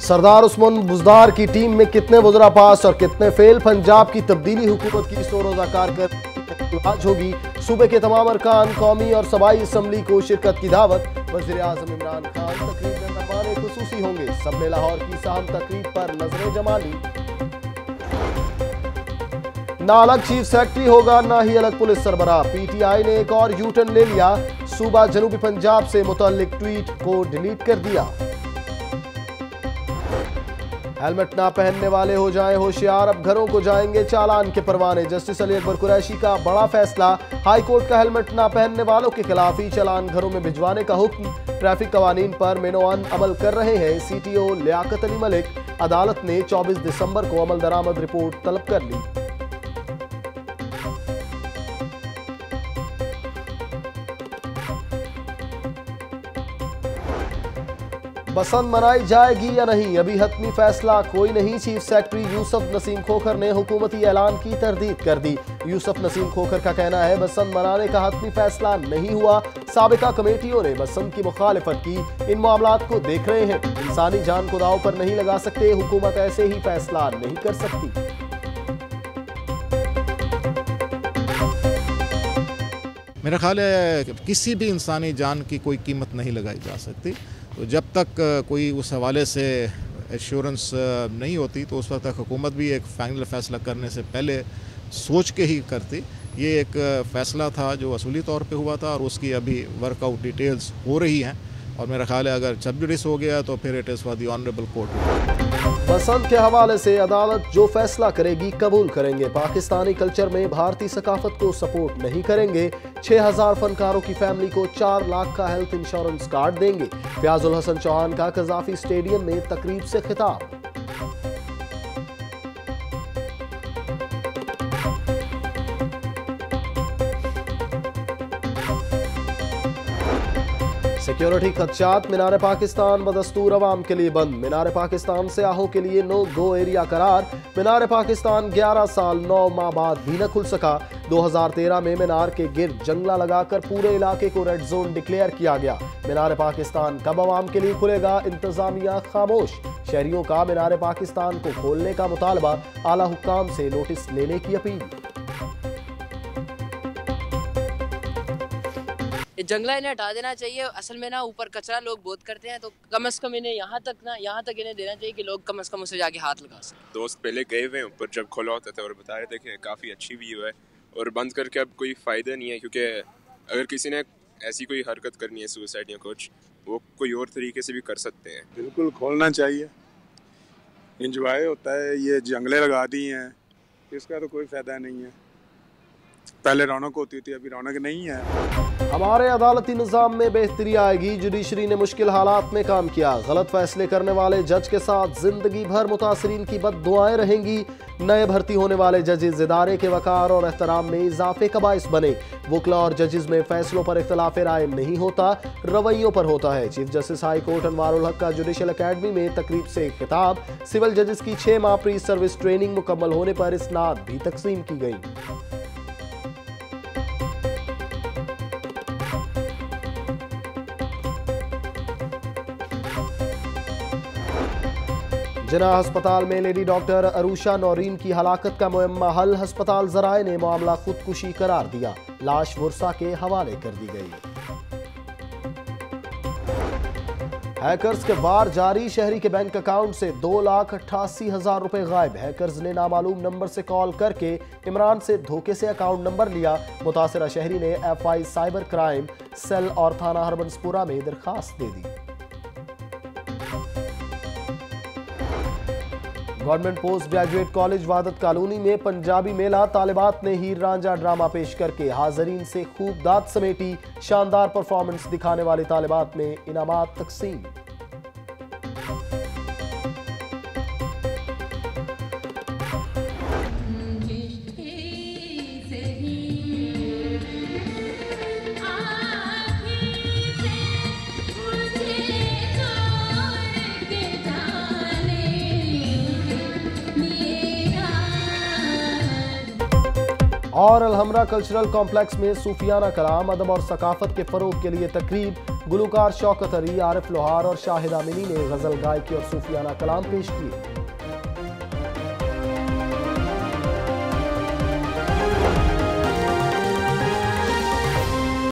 سردار عثمان بزدار کی ٹیم میں کتنے وزراء پاس اور کتنے فیل پنجاب کی تبدیلی حکومت کی سو روزہ کارکر آج ہوگی صوبے کے تمام ارکان، قومی اور سبائی اسمبلی کو شرکت کی دعوت۔ وزیر اعظم عمران خان تقریب میں مہمان خصوصی ہوں گے۔ سب نے لاہور کی سام تقریب پر نظریں جما لی نہ الگ چیف سیکٹری ہوگا، نہ ہی الگ پولیس سربراہ۔ پی ٹی آئی نے ایک اور یوٹن لے لیا۔ صوبہ جنوبی پنجاب سے متعلق ٹویٹ کو ڈیلیٹ کر دیا۔ ہیلمٹ نہ پہننے والے ہو جائیں، ہوشیار اب گھروں کو جائیں گے چالان کے پروانے۔ جسٹس علی اکبر قریشی کا بڑا فیصلہ، ہائی کورٹ کا ہیلمٹ نہ پہننے والوں کے خلاف ہی چالان گھروں میں بھجوانے کا حکم۔ ٹریفک قوانین پر مینوان عمل کر رہے ہیں C T O Liaquat Ali ملک۔ عدالت نے چوبیس دسمبر کو عمل درآمد رپورٹ طلب کر لی۔ بسنت منائی جائے گی یا نہیں؟ ابھی حتمی فیصلہ کوئی نہیں۔ چیف سیکٹری یوسف نسیم کھوکھر نے حکومتی اعلان کی تردید کر دی۔ یوسف نسیم کھوکھر کا کہنا ہے، بسنت منانے کا حتمی فیصلہ نہیں ہوا۔ سابقہ کمیٹیوں نے بسنت کی مخالفت کی۔ ان معاملات کو دیکھ رہے ہیں۔ انسانی جان کو داؤ پر نہیں لگا سکتے۔ حکومت ایسے ہی فیصلہ نہیں کر سکتی۔ میرا خیال ہے، کسی بھی انسانی جان کی کوئی قیمت نہیں لگائی جا سکتی۔ تو جب تک کوئی اس حوالے سے ایشورنس نہیں ہوتی، تو اس وقت تک حکومت بھی ایک فائنل فیصلہ کرنے سے پہلے سوچ کے ہی کرتی۔ یہ ایک فیصلہ تھا جو اصولی طور پہ ہوا تھا اور اس کی ابھی ورک آؤٹ ڈیٹیلز ہو رہی ہیں۔ اور میرا خیال ہے اگر چبجڈس ہو گیا تو پھر it is for the honourable court پسند کے حوالے سے عدالت جو فیصلہ کرے گی قبول کریں گے۔ پاکستانی کلچر میں بھارتی ثقافت کو سپورٹ نہیں کریں گے۔ چھ ہزار فنکاروں کی فیملی کو چار لاکھ کا ہیلتھ انشورنس کارڈ دیں گے۔ فیاض الحسن چوہان کا قذافی سٹیڈیم میں تقریب سے خطاب۔ سیکیورٹی خدشات، مینار پاکستان بدستور عوام کے لیے بند، مینار پاکستان سیاحوں کے لیے نو گو ایریا قرار، مینار پاکستان گیارہ سال نو ماہ بعد بھی نہ کھل سکا، دو ہزار تیرہ میں مینار کے گرد جنگلہ لگا کر پورے علاقے کو ریڈ زون ڈکلیئر کیا گیا، مینار پاکستان کب عوام کے لیے کھلے گا انتظامیہ خاموش، شہریوں کا مینار پاکستان کو کھولنے کا مطالبہ، اعلی حکام سے نوٹس لینے کی اپیل۔ جنگلہ انہیں ہٹا دینا چاہیے اصل میں نا اوپر کچرا لوگ بہت کرتے ہیں تو کم از کم انہیں یہاں تک نا یہاں تک انہیں دینا چاہیے کہ لوگ کم از کم اسے جا کے ہاتھ لگا سکیں۔ دوست پہلے گئے ہوئے ہیں اوپر جب کھولا ہوتا تھا اور بتا رہے تھے کہ کافی اچھی ویو ہے اور بند کر کے اب کوئی فائدہ نہیں ہے کیونکہ اگر کسی نے ایسی کوئی حرکت کرنی ہے سوسائڈ یا کچھ وہ کوئی اور طریقے سے بھی کر سکتے ہیں۔ بالکل کھولنا چاہیے۔ انجوائے ہوتا ہے یہ جنگلیں لگا دی ہیں اس کا تو کوئی فائدہ نہیں ہے۔ پہلے رونق ہوتی تھی، ابھی رونق نہیں ہے۔ ہمارے عدالتی نظام میں بہتری آئے گی، جوڈیشری نے مشکل حالات میں کام کیا۔ غلط فیصلے کرنے والے جج کے ساتھ زندگی بھر متاثرین کی بد دعائیں رہیں گی۔ نئے بھرتی ہونے والے ججز ادارے کے وقار اور احترام میں اضافے کا باعث بنے۔ وکلا اور ججز میں فیصلوں پر اختلاف رائے نہیں ہوتا، رویوں پر ہوتا ہے۔ Chief justice high court Anwar ul Haq کا جوڈیشل اکیڈمی میں تقریب سے خطاب۔ سول ججز کی چھ ماہ پری سروس ٹریننگ مکمل ہونے پر اسناد بھی تقسیم کی گئی۔ جناح ہسپتال میں لیڈی ڈاکٹر اروشا نورین کی ہلاکت کا معمہ حل ہسپتال ذرائع نے معاملہ خودکشی قرار دیا لاش ورسا کے حوالے کر دی گئی ہیکرز کے وار جاری شہری کے بینک اکاؤنٹ سے دو لاکھ اٹھاسی ہزار روپے غائب ہیکرز نے نامعلوم نمبر سے کال کر کے عمران سے دھوکے سے اکاؤنٹ نمبر لیا متاثرہ شہری نے F I cyber crime cell اور تھانہ ہربنسپورہ میں درخواست دے دی government post graduate college Wahdat colony میں پنجابی میلہ طالبات نے ہیر رانجا ڈرامہ پیش کر کے حاضرین سے خوب داد سمیٹی، شاندار پرفارمنس دکھانے والے طالبات میں انعامات تقسیم۔ اور الحمرہ کلچرل کمپلیکس میں صوفیانہ کلام، ادب اور ثقافت کے فروغ کے لیے تقریب، گلوکار شوکت علی، عارف لوہار اور شاہدہ منی نے غزل گائکی اور صوفیانہ کلام پیش کیے۔